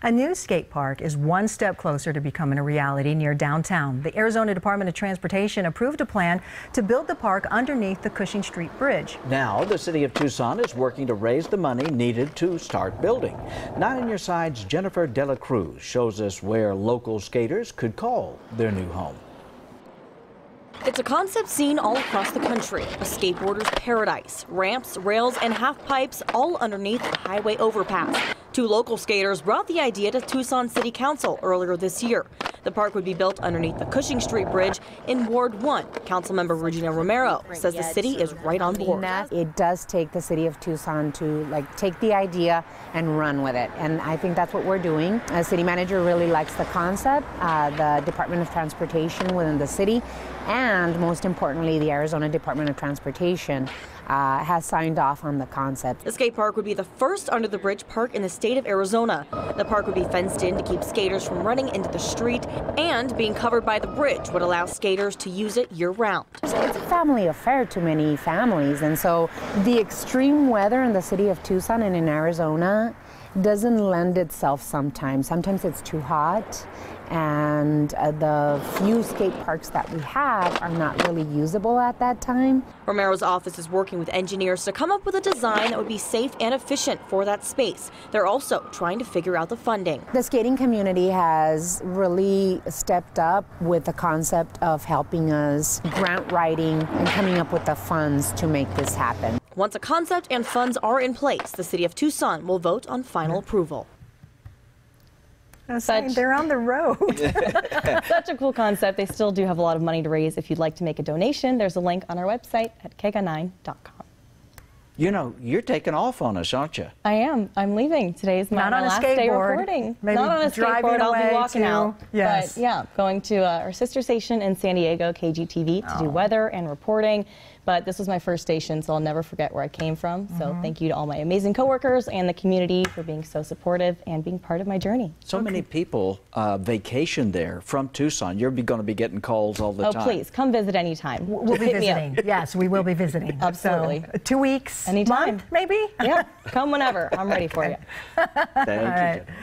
A new skate park is one step closer to becoming a reality near downtown. The Arizona Department of Transportation approved a plan to build the park underneath the Cushing Street Bridge. Now, the city of Tucson is working to raise the money needed to start building. Nine on your side's Jennifer Dela Cruz shows us where local skaters could call their new home. It's a concept seen all across the country, a skateboarder's paradise. Ramps, rails, and half pipes all underneath a highway overpass. Two local skaters brought the idea to Tucson City Council earlier this year. The park would be built underneath the Cushing Street Bridge in Ward 1. Councilmember Regina Romero says the city is right on board. It does take the city of Tucson to like take the idea and run with it, and I think that's what we're doing. The city manager really likes the concept, uh, the Department of Transportation within the city, and most importantly, the Arizona Department of Transportation uh, has signed off on the concept. The skate park would be the first under the bridge park in the state of Arizona. The park would be fenced in to keep skaters from running into the street, and being covered by the bridge would allow skaters to use it year round. It's a family affair to many families, and so the extreme weather in the city of Tucson and in Arizona doesn't lend itself sometimes. Sometimes it's too hot and uh, the few skate parks that we have are not really usable at that time. Romero's office is working with engineers to come up with a design that would be safe and efficient for that space. They're also trying to figure out the funding. The skating community has really stepped up with the concept of helping us grant writing and coming up with the funds to make this happen. Once a concept and funds are in place, the city of Tucson will vote on final approval. Such, they're on the road. Such a cool concept. They still do have a lot of money to raise. If you'd like to make a donation, there's a link on our website at kgun9.com. You know, you're taking off on us, aren't you? I am. I'm leaving. Today Today's my, Not my on a last skateboard. day reporting. Maybe Not on a skateboard. I'll be walking to, out. Yes. But yeah, going to uh, our sister station in San Diego, KGTV, to oh. do weather and reporting. But this was my first station, so I'll never forget where I came from. So mm -hmm. thank you to all my amazing coworkers and the community for being so supportive and being part of my journey. So okay. many people uh, vacation there from Tucson. You're going to be getting calls all the oh, time. Oh, please come visit anytime. We'll be visiting. yes, we will be visiting. Absolutely. So, two weeks. Anytime. Month, maybe. yeah. Come whenever. I'm ready for you. Thank you.